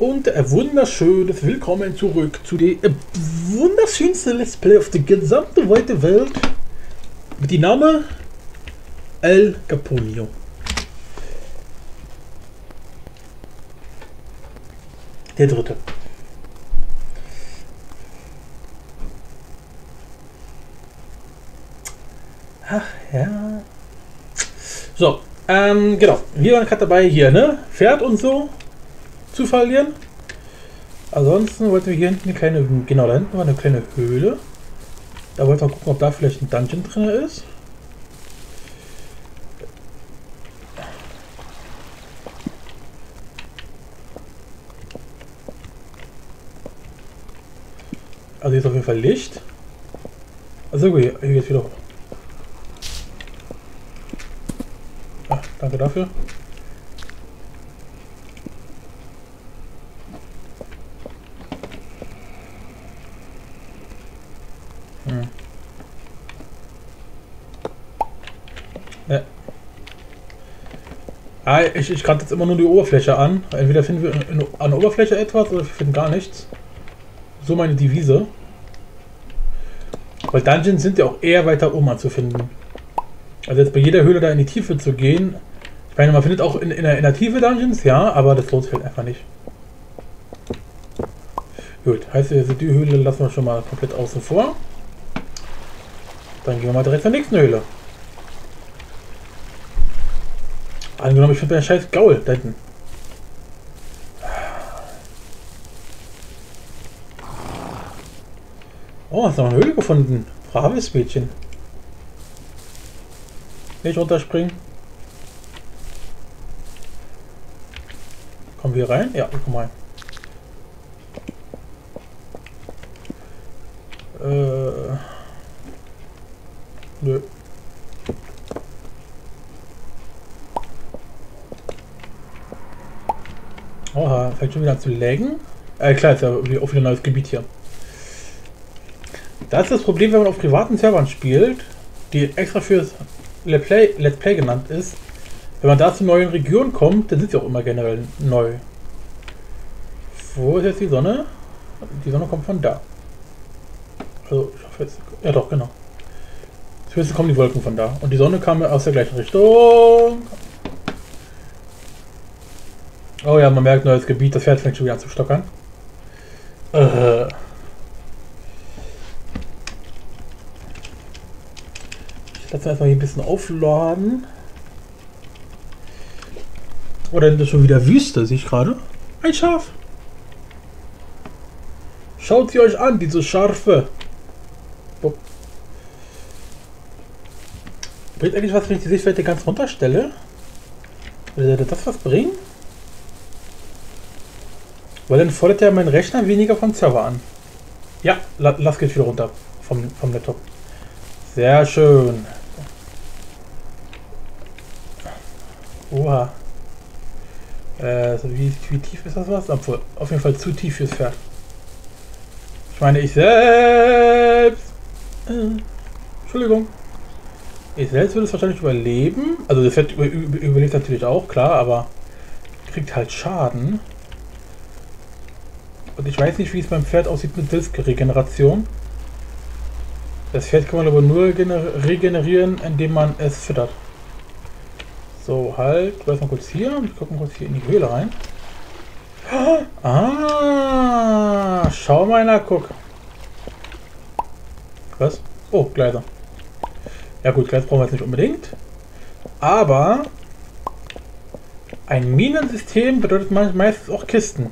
und ein wunderschönes Willkommen zurück zu dem äh, wunderschönsten Let's Play auf der gesamten weiten Welt mit dem Namen El Caponio. Der dritte. Ach ja. So, ähm, genau. Wir waren gerade dabei hier, ne? Pferd und so zu verlieren. Ansonsten wollten wir hier hinten eine kleine, genau da hinten war eine kleine Höhle. Da wollten wir gucken, ob da vielleicht ein Dungeon drin ist. Also hier ist auf jeden Fall Licht. Also hier, hier geht's wieder hoch. Ah, danke dafür. Ah, ich, ich kann jetzt immer nur die Oberfläche an. Entweder finden wir in, in, an der Oberfläche etwas oder wir finden gar nichts. So meine Devise. Weil Dungeons sind ja auch eher weiter oben anzufinden. Also jetzt bei jeder Höhle da in die Tiefe zu gehen. Ich meine, man findet auch in, in, der, in der Tiefe Dungeons, ja, aber das lohnt sich halt einfach nicht. Gut, heißt also die Höhle lassen wir schon mal komplett außen vor. Dann gehen wir mal direkt zur nächsten Höhle. Angenommen, ich finde der scheiß Gaul da hinten. Oh, hast du noch eine Höhle gefunden? Braves Mädchen. Nicht runterspringen. Kommen wir rein? Ja, komm rein. Äh. Nö. Oha, fängt schon wieder zu laggen. Äh, klar, ist ja auch wieder ein neues Gebiet hier. Das ist das Problem, wenn man auf privaten Servern spielt, die extra fürs Let's Play, Let's Play genannt ist. Wenn man da zu neuen Regionen kommt, dann sind sie auch immer generell neu. Wo ist jetzt die Sonne? Die Sonne kommt von da. Also, ich hoffe jetzt. Ja, doch, genau. Zumindest kommen die Wolken von da. Und die Sonne kam aus der gleichen Richtung. Oh ja, man merkt, neues Gebiet. Das Pferd fängt schon wieder an zu stockern. Äh. Ich lasse erstmal hier ein bisschen aufladen. Oder ist das schon wieder Wüste, sehe ich gerade. Ein Schaf. Schaut sie euch an, diese Schafe. Bringt eigentlich was, wenn ich die Sichtweite ganz runterstelle? Würde das was bringen? Weil dann fordert ja mein Rechner weniger vom Server an. Ja, lass geht wieder runter vom, vom Laptop. Sehr schön. Oha. Äh, wie, wie tief ist das was? Obwohl, auf jeden Fall zu tief fürs Pferd. Ich meine, ich selbst. Äh, Entschuldigung. Ich selbst würde es wahrscheinlich überleben. Also das Pferd über, über, überlebt natürlich auch, klar, aber kriegt halt Schaden. Und ich weiß nicht, wie es beim Pferd aussieht mit Disk-Regeneration. Das Pferd kann man aber nur regenerieren, indem man es füttert. So, halt. Lass mal kurz hier. Ich gucke mal kurz hier in die Höhle rein. Ah, schau mal einer, guck. Was? Oh, Gleiter. Ja gut, Gleis brauchen wir jetzt nicht unbedingt. Aber ein Minensystem bedeutet meistens auch Kisten.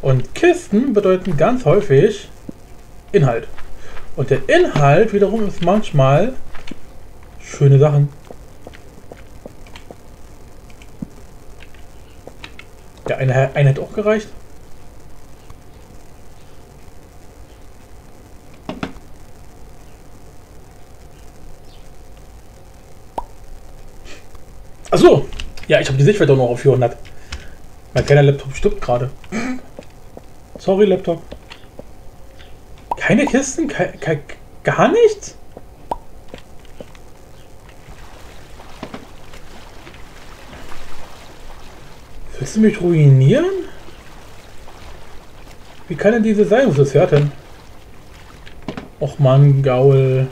Und Kisten bedeuten ganz häufig Inhalt. Und der Inhalt wiederum ist manchmal schöne Sachen. Ja, eine, eine hätte auch gereicht. Achso! Ja, ich habe die Sichtweite noch auf 400. Mein kleiner Laptop stirbt gerade. Sorry, Laptop. Keine Kisten? Ke ke gar nichts? Willst du mich ruinieren? Wie kann denn diese sein? Wo ist das denn? Och man, Gaul.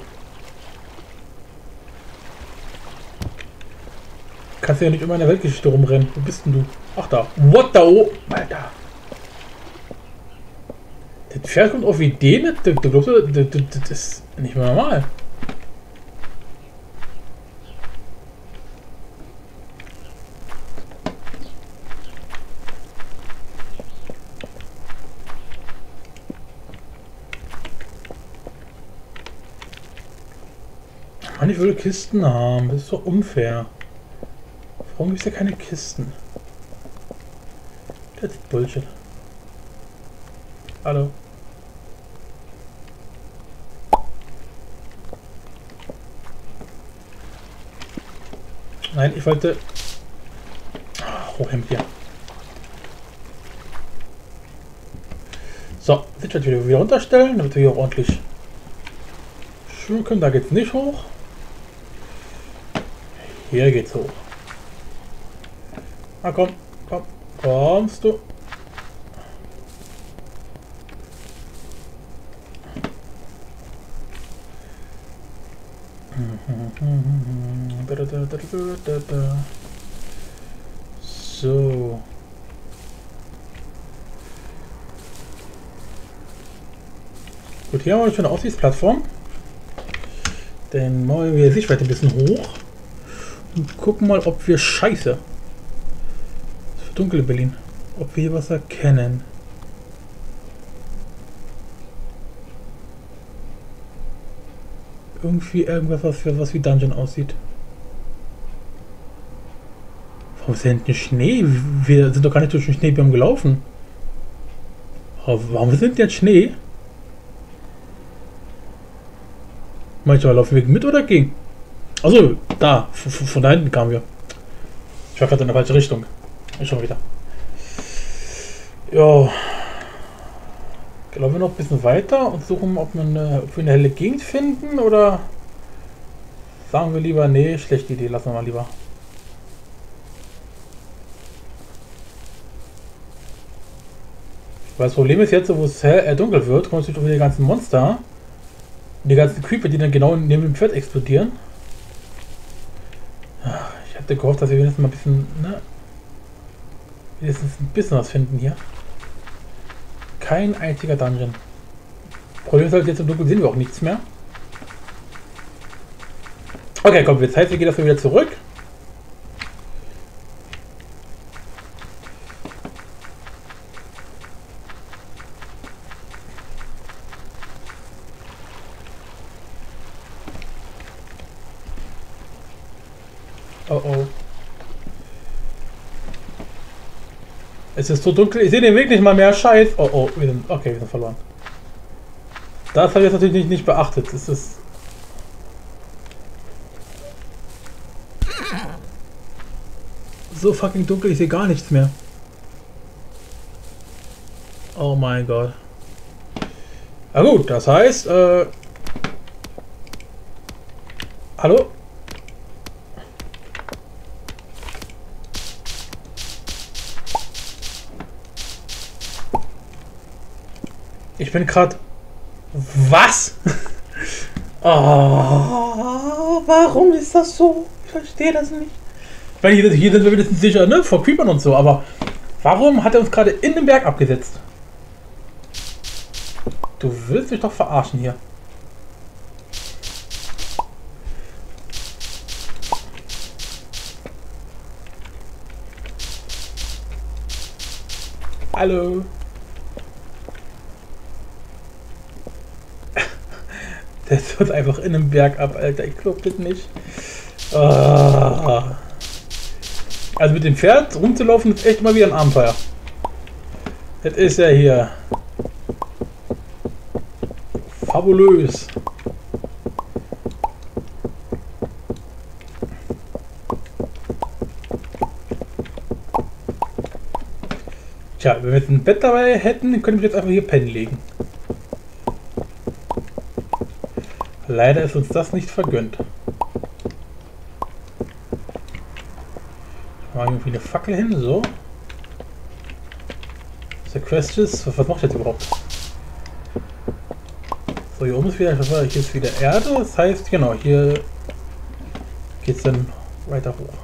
Kannst ja nicht immer in der Weltgeschichte rumrennen. Wo bist denn du? Ach da. What da oh, Alter. Pferd kommt auf Ideen. Das, das, das, das ist nicht mehr normal. Mann, ich würde Kisten haben. Das ist doch unfair. Warum gibt es ja keine Kisten? Das ist Bullshit. Hallo. Nein, ich wollte... Hochhemd hier. So, Sicherheit wieder, wieder runterstellen, damit wir hier auch ordentlich schwimmen können. Da geht's nicht hoch. Hier geht's hoch. Ah, komm, komm, kommst du? So. Gut, hier haben wir eine schöne Aussichtsplattform. Dann machen wir die Sichtweite ein bisschen hoch. Und gucken mal, ob wir Scheiße. Es wird dunkel in Berlin. Ob wir hier was erkennen. Irgendwie irgendwas, was, was wie Dungeon aussieht. Warum ist da hinten Schnee? Wir sind doch gar nicht durch den Schneebiom gelaufen. Warum sind jetzt Schnee? Manchmal laufen wir mit oder gegen? Also da, von da hinten kamen wir. Ich war gerade in der falsche Richtung. Ich schon wieder. Ja. Laufen wir noch ein bisschen weiter und suchen, ob wir eine, ob wir eine helle Gegend finden oder sagen wir lieber, nee, schlechte Idee, lassen wir mal lieber. Weil das Problem ist jetzt, wo es hell, äh, dunkel wird, kommen natürlich auch wieder die ganzen Monster. Und die ganzen Creeper, die dann genau neben dem Pferd explodieren. Ich hatte gehofft, dass wir wenigstens mal ein bisschen, ne? Wenigstens ein bisschen was finden hier. Kein einziger Dungeon. Problem ist halt, jetzt im Dunkeln sehen wir auch nichts mehr. Okay, komm, jetzt heißt, wir gehen dafür wieder zurück. Oh oh. Es ist so dunkel, ich sehe den Weg nicht mal mehr. Scheiß. Oh oh, wir sind. Okay, wir sind verloren. Das habe ich jetzt natürlich nicht, nicht beachtet. Es ist. So fucking dunkel, ich sehe gar nichts mehr. Oh mein Gott. Na gut, das heißt, äh. Hallo? Ich bin gerade. Was? oh, warum ist das so? Ich verstehe das nicht. Ich meine, hier, hier sind wir wenigstens sicher, ne? Vor Creepern und so, aber warum hat er uns gerade in den Berg abgesetzt? Du willst mich doch verarschen hier. Hallo. Der wird einfach in einem Berg ab, Alter. Ich glaub das nicht. Oh. Also mit dem Pferd rumzulaufen ist echt mal wieder ein Abenteuer. Das ist ja hier. Fabulös. Tja, wenn wir jetzt ein Bett dabei hätten, könnten wir jetzt einfach hier pennen legen. Leider ist uns das nicht vergönnt. Ich mache irgendwie eine Fackel hin, so. der Quest ist. Was, macht jetzt überhaupt? So, hier oben ist wieder, war, hier ist wieder Erde. Das heißt, genau, hier geht es dann weiter hoch.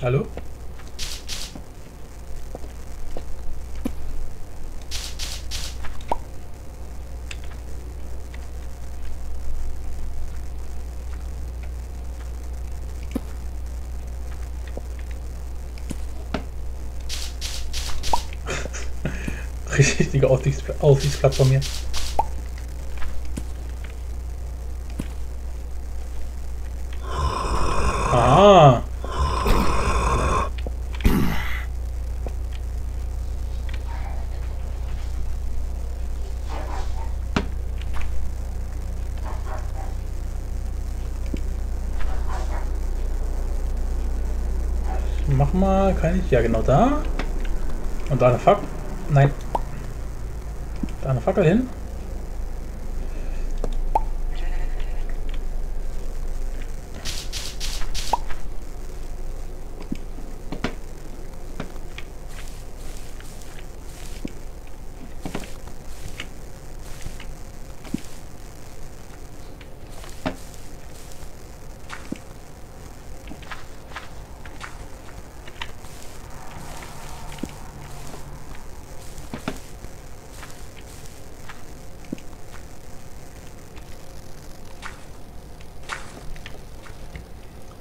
Hallo? Richtige Aussichts Aussichtsplattform hier. Ah. Mach mal, kann ich? Ja, genau da. Und da eine Fuck. Nein. Fackel hin.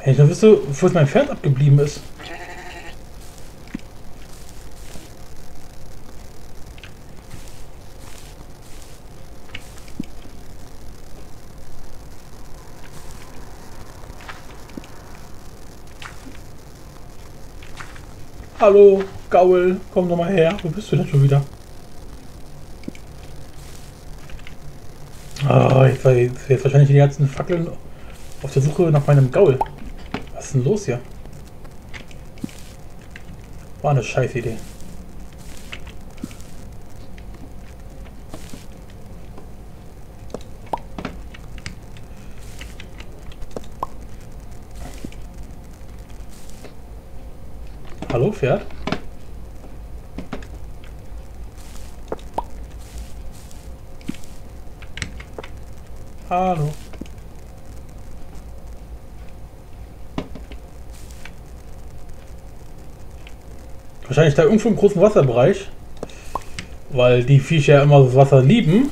Hey, ich wüsste, wo mein Pferd abgeblieben ist. Hallo, Gaul, komm doch mal her. Wo bist du denn schon wieder? Ah, jetzt, jetzt wahrscheinlich die ganzen Fackeln auf der Suche nach meinem Gaul. Was ist denn los hier? War eine scheiß Idee. Hallo, Pferd? Hallo. Wahrscheinlich da irgendwo im großen Wasserbereich. Weil die Viecher immer das Wasser lieben.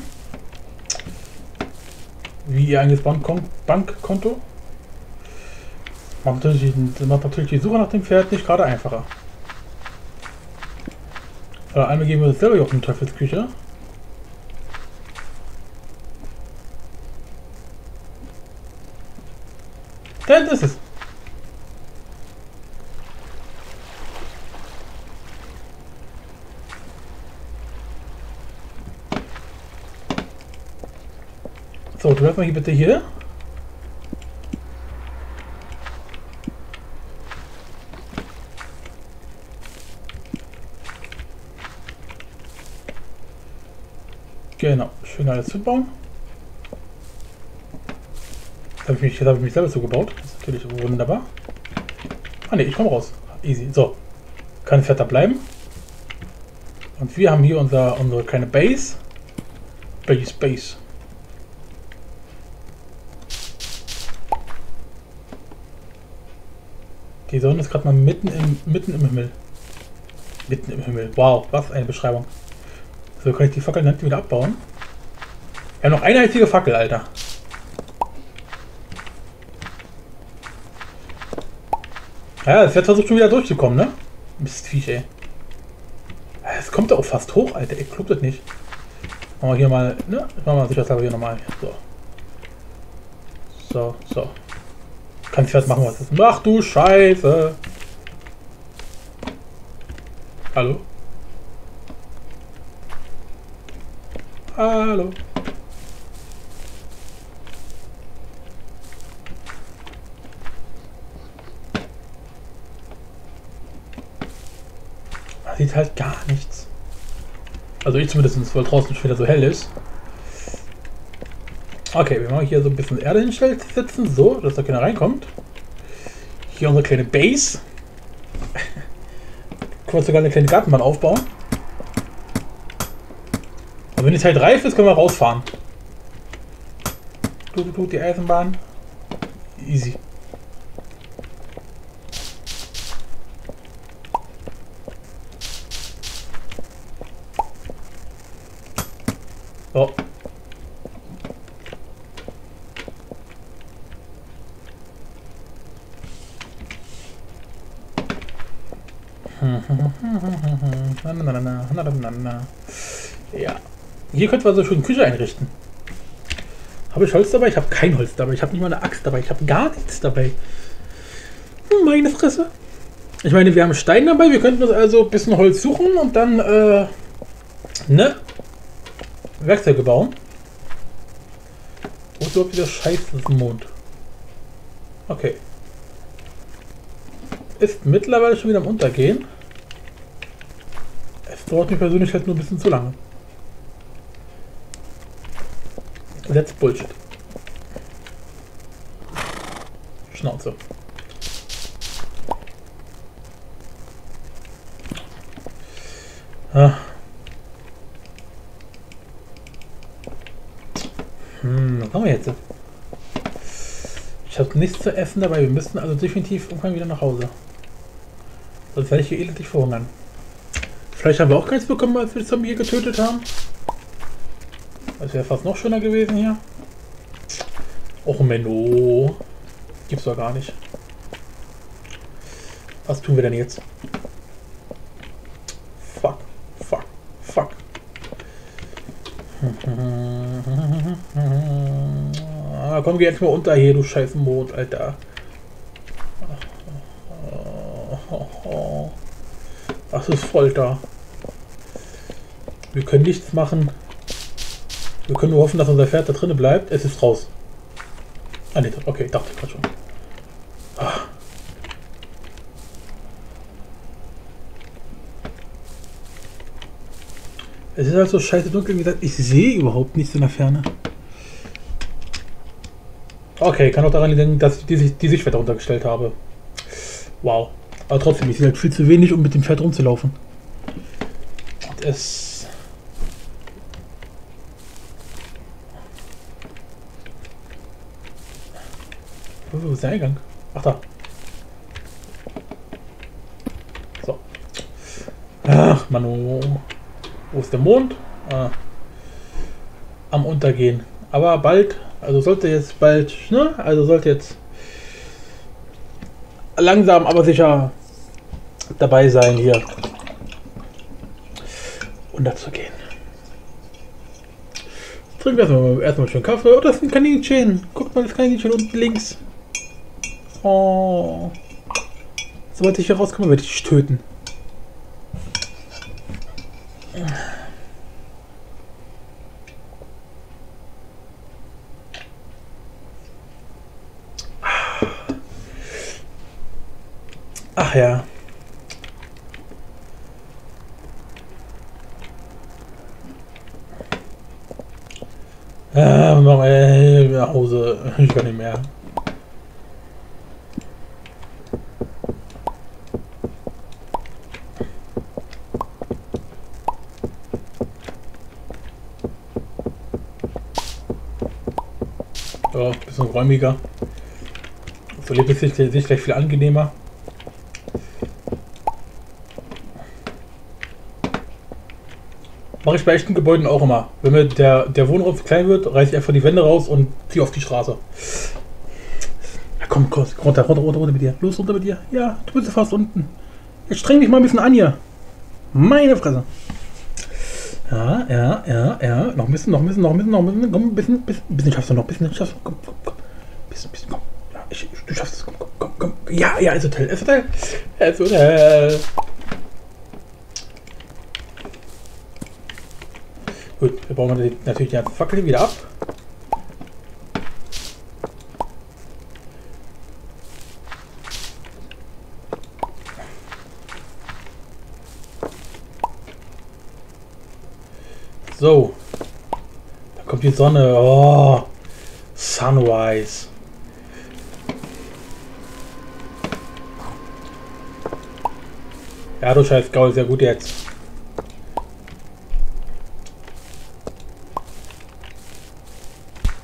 Wie ihr eigenes Bankkonto. Bankkonto. Macht natürlich, macht natürlich die Suche nach dem Pferd nicht gerade einfacher. Aber einmal gehen wir uns selber auf die Teufelsküche. Denn das ist Bleibst mal hier bitte hier. Genau, schön alles zu bauen. Jetzt habe ich, mich, hab ich mich selber zugebaut. Das ist natürlich wunderbar. Ah ne, ich komme raus. Easy. So, kann fetter bleiben. Und wir haben hier unser, unsere kleine Base. Base, Base. Die Sonne ist gerade mal mitten im, mitten im Himmel. Mitten im Himmel. Wow, was eine Beschreibung. So kann ich die Fackel dann wieder abbauen. Wir haben noch eine einzige Fackel, Alter. Ja, das wird versucht schon wieder durchzukommen, ne? Mist, Viech, ey. Es kommt doch fast hoch, Alter. Ich klappt das nicht. Machen wir hier mal, ne? Machen wir sicherheitshalber hier nochmal. So. So, so. Kann ich was machen, was ist. Ach du Scheiße. Hallo? Hallo? Man sieht halt gar nichts. Also ich zumindest, weil draußen schon wieder so hell ist. Okay, wir machen hier so ein bisschen Erde hinstellen, setzen, so, dass da keiner reinkommt. Hier unsere kleine Base. Können wir sogar eine kleine Gartenbahn aufbauen. Und wenn die Zeit reif ist, können wir rausfahren. Du, du, du, die Eisenbahn. Easy. So. Ja. Hier könnte man so schön Küche einrichten. Habe ich Holz dabei? Ich habe kein Holz dabei. Ich habe nicht mal eine Axt dabei. Ich habe gar nichts dabei. Hm, meine Fresse. Ich meine, wir haben Stein dabei. Wir könnten uns also ein bisschen Holz suchen und dann, äh, ne? Werkzeuge bauen. Wo ist überhaupt dieser Scheiß des Mond? Okay. Ist mittlerweile schon wieder am Untergehen. Es dauert mir persönlich halt nur ein bisschen zu lange. That's Bullshit. Schnauze. Ah. Hm, was machen wir jetzt? Ich habe nichts zu essen dabei. Wir müssen also definitiv irgendwann wieder nach Hause. Sonst werde ich hier elendig verhungern. Vielleicht haben wir auch keins bekommen, als wir das Zombie hier getötet haben. Das wäre fast noch schöner gewesen hier. Och Menno. Gibt's doch gar nicht. Was tun wir denn jetzt? Fuck. Fuck. Fuck. Ah, komm, geh jetzt mal unter hier, du scheiß Mond, Alter. Das ist Folter. Wir können nichts machen. Wir können nur hoffen, dass unser Pferd da drinnen bleibt. Es ist raus. Ah, ne, okay, dachte ich gerade schon. Ah. Es ist halt so scheiße dunkel, wie gesagt, ich sehe überhaupt nichts in der Ferne. Okay, kann auch daran liegen, dass ich die, die Sichtweite runtergestellt habe. Wow. Aber trotzdem, ich sehe halt viel zu wenig, um mit dem Pferd rumzulaufen. Es... Wo ist der Eingang? Ach da. So. Ach, Manu. Wo ist der Mond? Ah. Am Untergehen. Aber bald, also sollte jetzt bald, ne? Also sollte jetzt langsam, aber sicher dabei sein, hier unterzugehen. Trinken wir erstmal, erstmal schön Kaffee. Oh, das ist ein Kaninchen. Guckt mal, das Kaninchen unten links. Oh. Sobald ich hier rauskomme, werde ich dich töten. Ach ja. Äh, noch Hause. Ich kann nicht mehr. Ja, bisschen räumiger. So lebt es sich, sich gleich viel angenehmer. Mache ich bei echten Gebäuden auch immer. Wenn mir der, der Wohnraum klein wird, reiße ich einfach die Wände raus und ziehe auf die Straße. Ja, komm, komm, runter, runter, runter, runter mit dir. Los, runter mit dir. Ja, du bist fast unten. Jetzt streng dich mal ein bisschen an hier. Meine Fresse. Ja, ja, ja, ja. Noch ein bisschen, noch ein bisschen, noch ein bisschen, noch ein bisschen. Komm, ein bisschen, bisschen, bisschen schaffst du noch. Ein bisschen schaffst du. Komm, komm, komm. Bisschen, bisschen, komm. Ja, ich, du schaffst es. Komm, komm, komm, komm. Ja, ja, ist Hotel, ist Hotel. Ist Hotel. Gut, wir bauen natürlich die Fackel wieder ab. So. Da kommt die Sonne. Oh. Sunrise. Ja, du scheiß Gaul, sehr gut jetzt.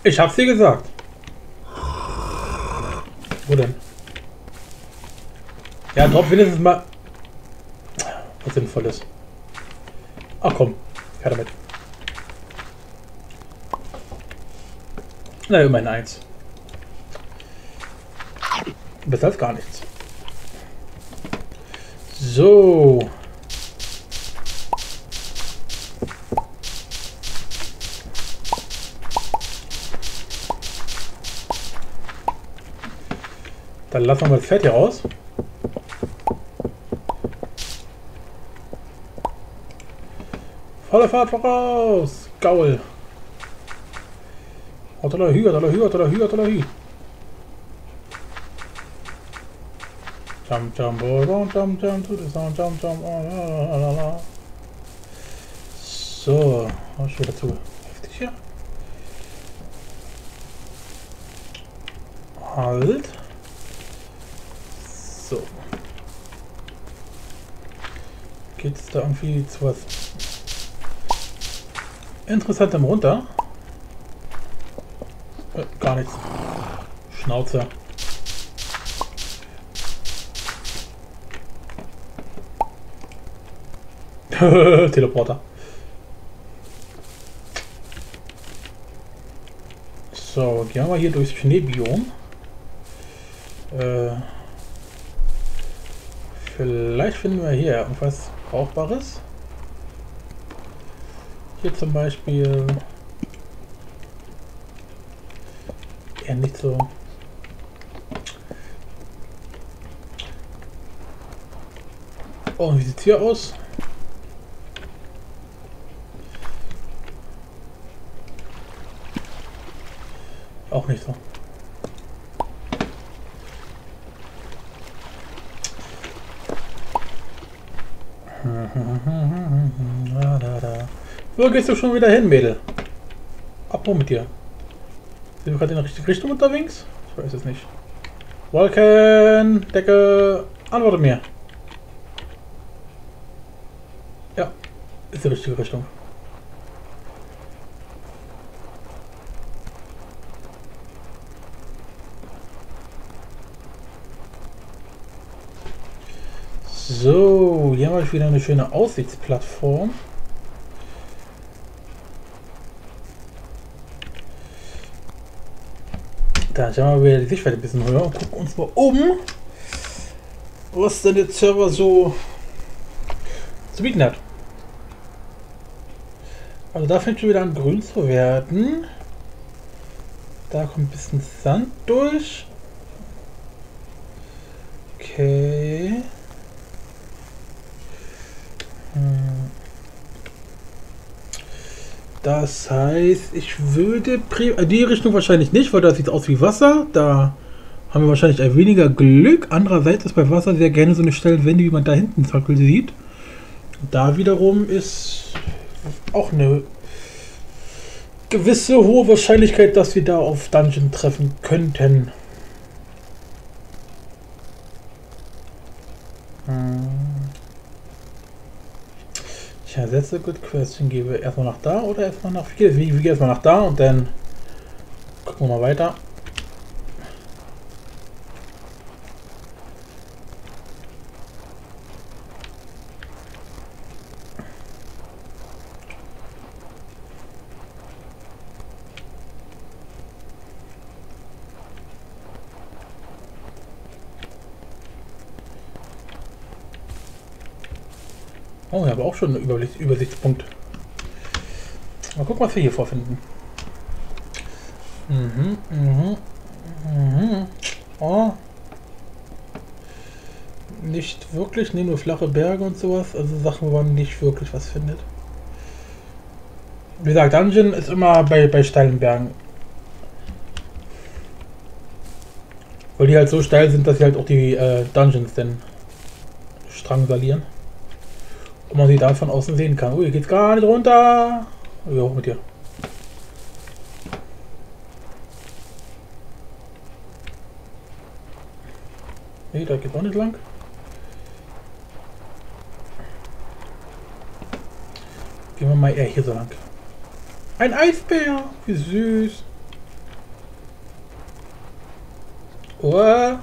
Ich hab's dir gesagt. Wo denn? Ja, drauf wenigstens mal was Sinnvolles. Ach komm, her damit. Na, immerhin eins. Besser als gar nichts. So. Dann lassen wir mal das Pferd hier raus. Volle Fahrt voraus! Gaul! Otola Hü, Otola Hü, Otola Hü, Otola Hü. Jump, jump, oh, don't jump, jump to the sound, jump, jump, oh, la, la, la, la. So, was schon wieder zu heftig hier. Halt. So. Da irgendwie zu was Interessantem runter? Äh, gar nichts. Schnauze. Teleporter. So, gehen wir hier durchs Schneebiom. Äh, vielleicht finden wir hier irgendwas Brauchbares. Hier zum Beispiel eher nicht so. Oh, wie sieht hier aus? Auch nicht so. Wo gehst du schon wieder hin, Mädel? Abo mit dir. Sind wir gerade in der richtigen Richtung unterwegs? Ich weiß es nicht. Wolken, Decke, antworte mir. Ja, ist die richtige Richtung. So, hier habe ich wieder eine schöne Aussichtsplattform. Da schauen wir wieder die Sichtweite ein bisschen höher und gucken uns mal um, was denn der Server so zu bieten hat. Also da fängt schon wieder an grün zu werden. Da kommt ein bisschen Sand durch. Okay. Das heißt, ich würde äh, die Richtung wahrscheinlich nicht, weil da sieht aus wie Wasser. Da haben wir wahrscheinlich ein weniger Glück. Andererseits ist bei Wasser sehr gerne so eine Stellenwende, wie man da hinten Zackel sieht. Da wiederum ist auch eine gewisse hohe Wahrscheinlichkeit, dass wir da auf Dungeon treffen könnten. Ersetze Good Question, gebe erstmal nach da oder erstmal nach viel. Wie, wie erstmal nach da und dann gucken wir mal weiter. Oh, ich habe auch schon einen Übersicht, Übersichtspunkt. Mal gucken, was wir hier vorfinden. Mhm, mhm, mhm. Oh. Nicht wirklich, ne, nur flache Berge und sowas. Also Sachen, wo man nicht wirklich was findet. Wie gesagt, Dungeon ist immer bei, bei steilen Bergen. Weil die halt so steil sind, dass sie halt auch die äh, Dungeons dann strangsalieren. Ob man sie da von außen sehen kann. Oh, hier geht's gar nicht runter. Wir hoch mit dir. Nee, da geht auch nicht lang. Gehen wir mal eher hier so lang. Ein Eisbär! Wie süß! Oh,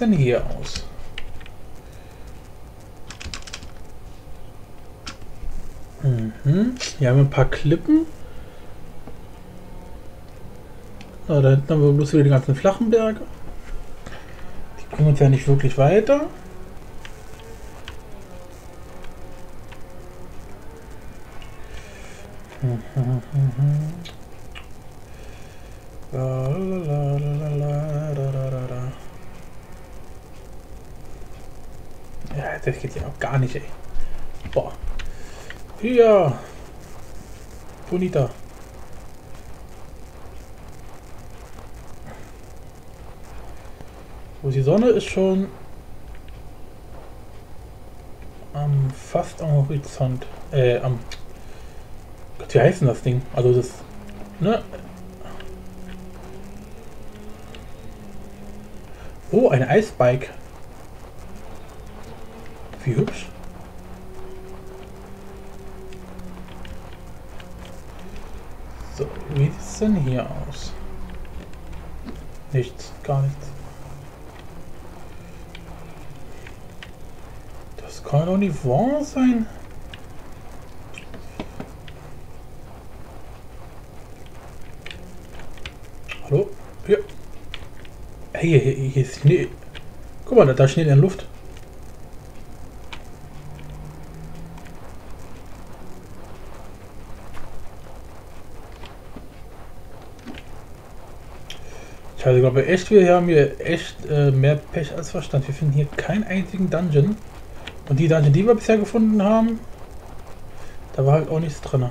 denn hier aus? Mhm. Hier haben wir ein paar Klippen. Ah, da hinten haben wir bloß wieder die ganzen flachen Berge. Die bringen uns ja nicht wirklich weiter. Ja, das geht ja auch gar nicht, ey. Boah. Ja. Bonita. Wo die Sonne ist schon am fast am Horizont. Äh, am. Gott, wie heißt denn das Ding? Also das. Ne? Oh, ein Eisbike. Wie hübsch. So, wie sieht es denn hier aus? Nichts, gar nichts. Das kann doch nicht wahr sein. Hallo? Hier. Hey, hier, hier, hier ist Schnee. Guck mal, da, da Schnee in der Luft. Also ich glaube echt, wir haben hier echt äh, mehr Pech als Verstand. Wir finden hier keinen einzigen Dungeon. Und die Dungeon, die wir bisher gefunden haben, da war halt auch nichts drin.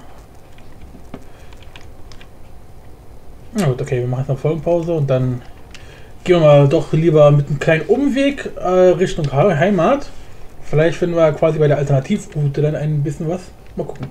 Na gut, okay, wir machen jetzt eine Folgenpause und dann gehen wir mal doch lieber mit einem kleinen Umweg äh, Richtung Heimat. Vielleicht finden wir quasi bei der Alternativroute dann ein bisschen was. Mal gucken.